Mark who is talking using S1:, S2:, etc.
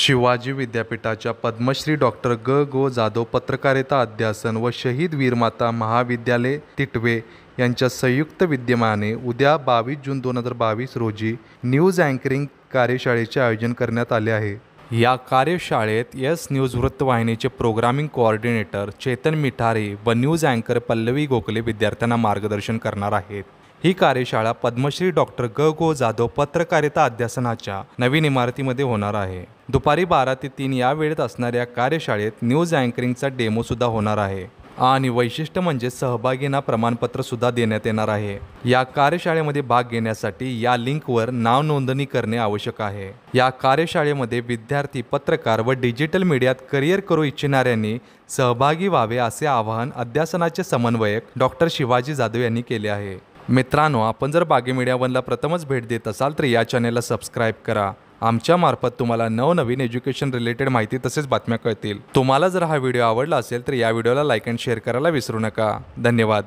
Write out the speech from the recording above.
S1: शिवाजी विद्यापीठाच्या पद्मश्री डॉक्टर ग. गो. जाधव पत्रकारिता अध्यासन व शहीद वीरमाता महाविद्यालय तिटवे यांच्या संयुक्त विद्यमाने उद्या बावीस जून दोन हजार बावीस रोजी न्यूज अँकरिंग कार्यशाळेचे आयोजन करण्यात आले आहे. या कार्यशाळेत यस न्यूज वृत्तवाहिनीचे प्रोग्रामिंग कोऑर्डिनेटर चेतन मिठारे व न्यूज अँकर पल्लवी गोखले विद्यार्थ्यांना मार्गदर्शन करणार आहेत. ही कार्यशाळा पद्मश्री डॉक्टर ग गो जाधव पत्रकारिता अध्यासनाच्या नवीन इमारतीमध्ये होणार आहे. दुपारी बारा ते तीन या वेळेत असणाऱ्या कार्यशाळेत न्यूज अँकरिंगचा डेमोसुद्धा होणार आहे. आणि वैशिष्ट्य म्हणजे सहभागींना प्रमाणपत्र सुद्धा देण्यात येणार आहे. या कार्यशाळेमध्ये भाग घेण्यासाठी या लिंकवर नाव नोंदणी करणे आवश्यक आहे. या कार्यशाळेमध्ये विद्यार्थी पत्रकार व डिजिटल मीडियात करिअर करू इच्छिणाऱ्यांनी सहभागी व्हावे असे आवाहन अध्यासनाचे समन्वयक डॉक्टर शिवाजी जाधव यांनी केले आहे. मित्रांनो आपण जर बागे मीडिया वनला प्रथमच भेट देत असाल तर या चॅनेलला सबस्क्राईब करा. आमच्या मार्फत तुम्हाला नवनवीन एज्युकेशन रिलेटेड माहिती तसेच बातम्या कळतील. तुम्हाला जर हा व्हिडिओ आवडला असेल तर या व्हिडिओला लाईक अँड शेअर करायला विसरू नका. धन्यवाद.